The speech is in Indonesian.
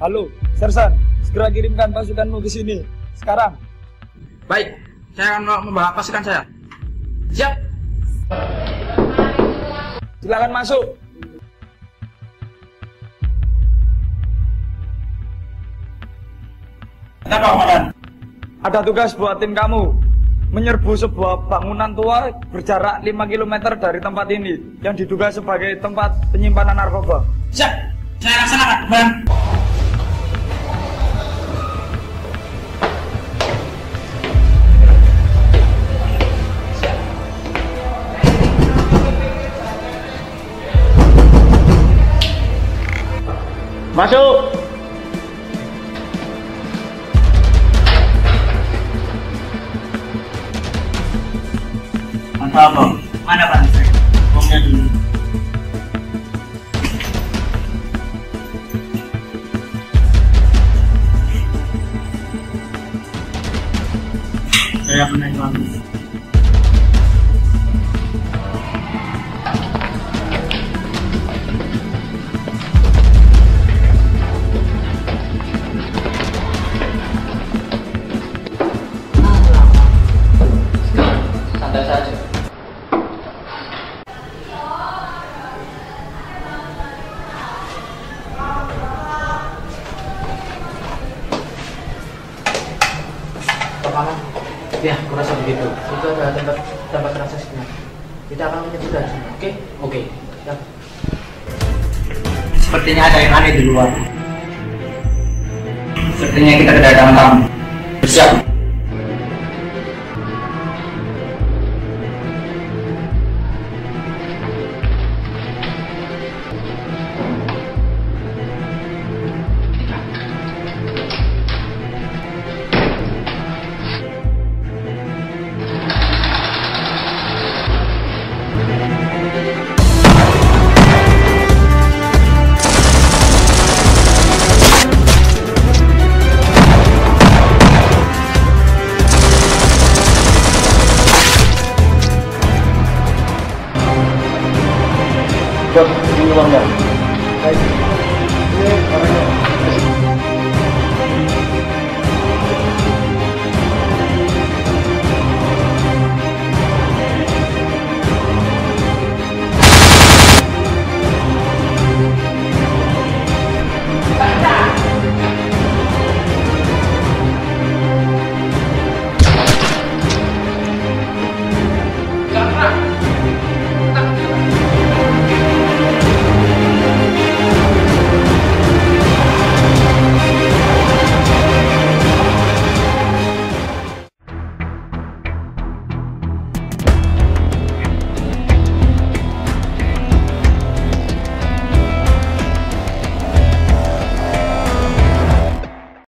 Halo, Sersan, segera kirimkan pasukanmu ke sini. Sekarang. Baik, saya akan membawa pasukan saya. Siap. Silakan masuk. Kenapa, Komandan? Ada tugas buat tim kamu. Menyerbu sebuah bangunan tua berjarak 5 km dari tempat ini yang diduga sebagai tempat penyimpanan narkoba. Siap. Saya laksanakan, Komandan. Masuk. Mantap, Bang. Mana Bang? Bomnya dulu. Saya akan naik lagi. Kepala, ya, kurasa begitu. Itu adalah tempat tempat transaksinya. Kita akan menyebutkan semua. Oke, oke. Ya. Sepertinya ada yang aneh di luar. Sepertinya kita kedatangan tamu. Bersiap. リング板がある。はい。で、